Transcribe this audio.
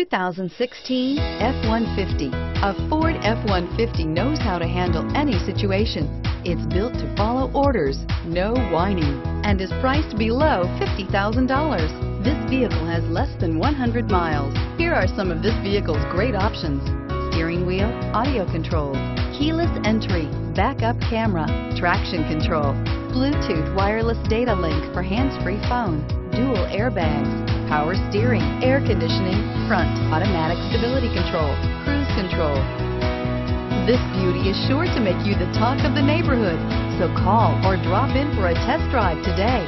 2016 F-150. A Ford F-150 knows how to handle any situation. It's built to follow orders, no whining, and is priced below $50,000. This vehicle has less than 100 miles. Here are some of this vehicle's great options. Steering wheel, audio controls, keyless entry, backup camera, traction control, Bluetooth wireless data link for hands-free phone, dual airbags, power steering, air conditioning, front, automatic stability control, cruise control. This beauty is sure to make you the talk of the neighborhood, so call or drop in for a test drive today.